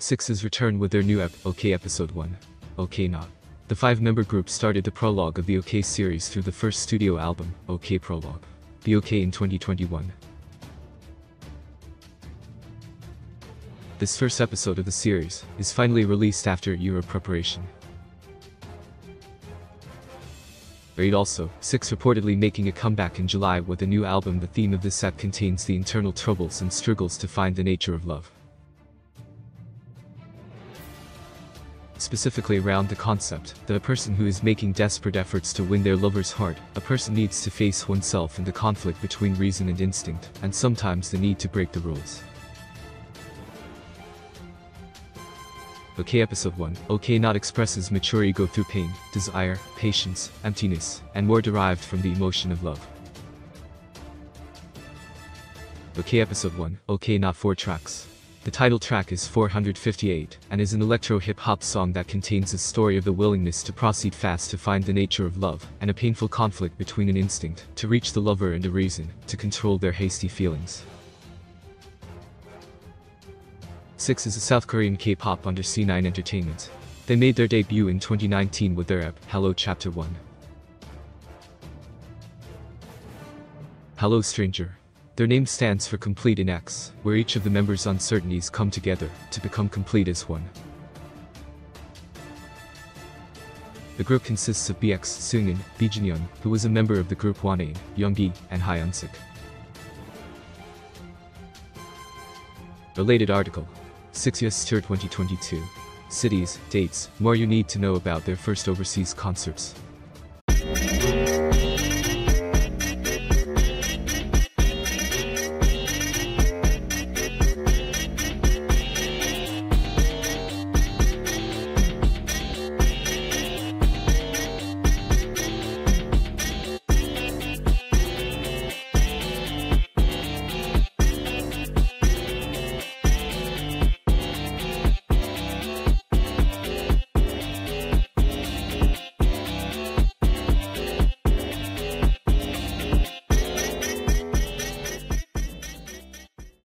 CIX's return with their new ep, OK Episode 1. OK Not. The five-member group started the prologue of the OK series through the first studio album, OK Prologue. Be OK in 2021. This first episode of the series is finally released after of preparation. Raid also, Six reportedly making a comeback in July with a new album the theme of this set contains the internal troubles and struggles to find the nature of love. Specifically around the concept that a person who is making desperate efforts to win their lover's heart, a person needs to face oneself in the conflict between reason and instinct, and sometimes the need to break the rules. OK Episode 1 OK Not expresses mature ego through pain, desire, patience, emptiness, and more derived from the emotion of love. OK Episode 1 OK Not 4 tracks. The title track is 458 and is an electro hip hop song that contains a story of the willingness to proceed fast to find the nature of love and a painful conflict between an instinct to reach the lover and a reason to control their hasty feelings. CIX is a South Korean K-pop under C9 Entertainment. They made their debut in 2019 with their ep, Hello Chapter 1. Hello Stranger. Their name stands for Complete in X, where each of the members' uncertainties come together to become complete as one. The group consists of BX Seunghun, Lee who was a member of the group Hwanae, Yonghee, and Hyunsuk. Related article CIX US Tour 2022. Cities, dates, more you need to know about their first overseas concerts.